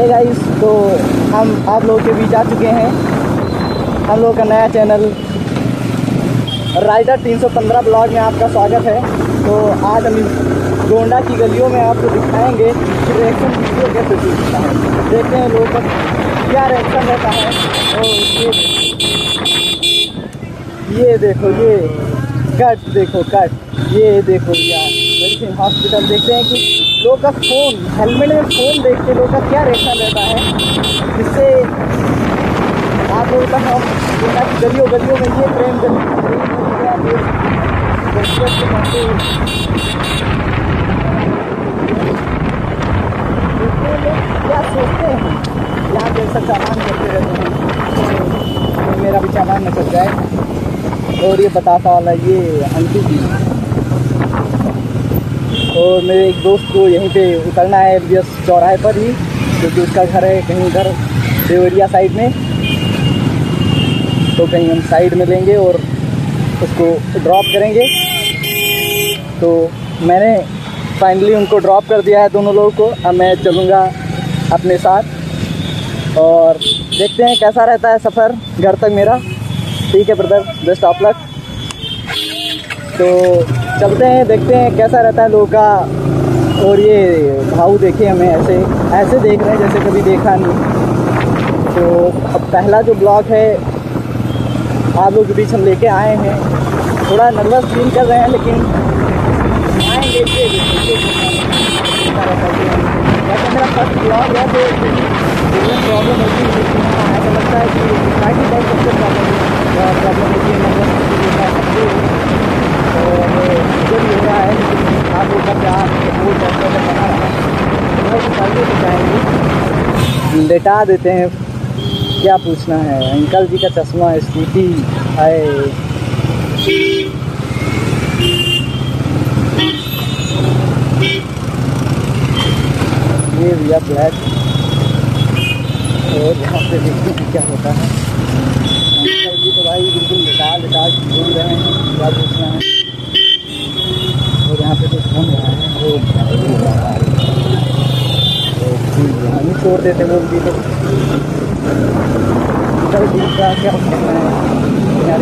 Hey guys तो हम आप लोगों के बीच आ चुके हैं। हम लोग का नया चैनल राइडर 315 ब्लॉग में आपका स्वागत है। तो आज हम गोंडा की गलियों में आपको दिखाएँगे कि रिएक्शन वीडियो कैसे दिखता है। देखते हैं लोगों का क्या रिएक्शन रहता है। तो ये ये देखो, ये कट, देखो, कट, ये देखो, यार। हॉस्पिटल देखते हैं कि लोग का फ़ोन हेलमेट में फ़ोन देख के लोग का क्या रिएक्शन रहता है? जिससे आप लोगों का हम गलियों गलियों में ये प्रेम क्या सोचते हैं? यहाँ सब सामान करते रहते हैं। तो मेरा भी सामान न चल जाए। और ये बताता वाला ये अंकित जी। और मेरे एक दोस्त को यहीं पे उतरना है एल चौराहे पर ही, क्योंकि उसका घर है कहीं उधर देवरिया साइड में। तो कहीं हम साइड में लेंगे और उसको ड्रॉप करेंगे। तो मैंने फाइनली उनको ड्रॉप कर दिया है दोनों लोगों को। अब मैं चलूँगा अपने साथ और देखते हैं कैसा रहता है सफ़र घर तक मेरा। ठीक है ब्रदर बेस्ट ऑफ़ लक तो चलते हैं, देखते हैं कैसा रहता है लोगों का। और ये भाव देखे हमें ऐसे ऐसे देख रहे हैं जैसे कभी देखा नहीं। तो अब पहला जो ब्लॉग है, आप लोग के बीच हम लेके आए हैं। थोड़ा नर्वस फील कर रहे हैं, लेकिन आएँगे मेरा फ़र्स्ट ब्लॉग है तो प्रॉब्लम होती है हाँ लगता है कि प्रॉब्लम होती है नर्वस और जो भी हो रहा है लेकिन आप लोग का प्यार सपोर्ट ऐसा बना रहा तो लेटा देते हैं। क्या पूछना है? अंकल जी का चश्मा, स्कूटी है ये भैया ब्लैक और यहाँ पे देखते हैं क्या होता है। अंकल जी तो भाई बिल्कुल लेटा लेटा घूम रहे हैं। क्या पूछना है? और यहाँ पे कुछ घूम रहा है। हम छोड़ देते लोग भी तो। अंकल जी का क्या कहना है? यार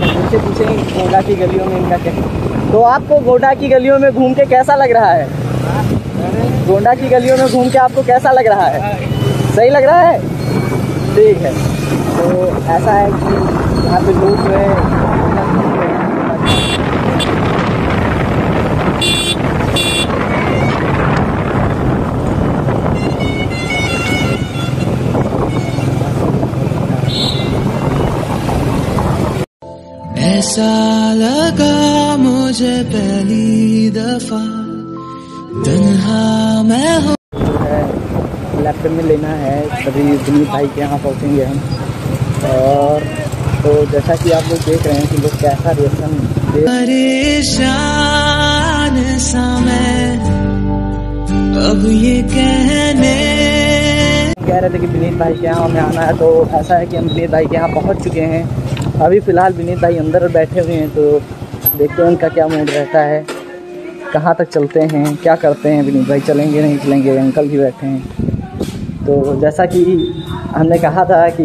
पीछे पीछे गोडा की गलियों में इनका क्या? तो आपको गोडा की गलियों में घूम के कैसा लग रहा है? गोंडा की गलियों में घूम के आपको कैसा लग रहा है? सही लग रहा है? ठीक है। तो ऐसा है कि यहाँ पे लोग जो है ऐसा लगा मुझे पहली दफ़ा। तन्हा मैं हो। लैपटॉप में लेना है तभी दिलीप भाई के यहाँ पहुँचेंगे हम। और तो जैसा कि आप लोग देख रहे हैं कि लोग कैसा रिएक्शन दे परेशान सा मैं। अब ये कहने कह रहे थे कि विनीत भाई के यहाँ हमें आना है तो ऐसा है कि हम विनीत भाई के यहाँ पहुँच चुके हैं। अभी फ़िलहाल विनीत भाई अंदर बैठे हुए हैं तो देखते हैं उनका क्या मूड रहता है। कहाँ तक चलते हैं, क्या करते हैं, विनीत भाई चलेंगे नहीं चलेंगे, अंकल भी बैठे हैं। तो जैसा कि हमने कहा था कि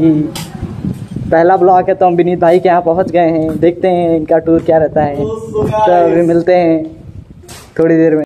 पहला ब्लॉग है तो हम विनीत भाई के यहाँ पहुँच गए हैं, देखते हैं इनका टूर क्या रहता है। तो अभी मिलते हैं थोड़ी देर में।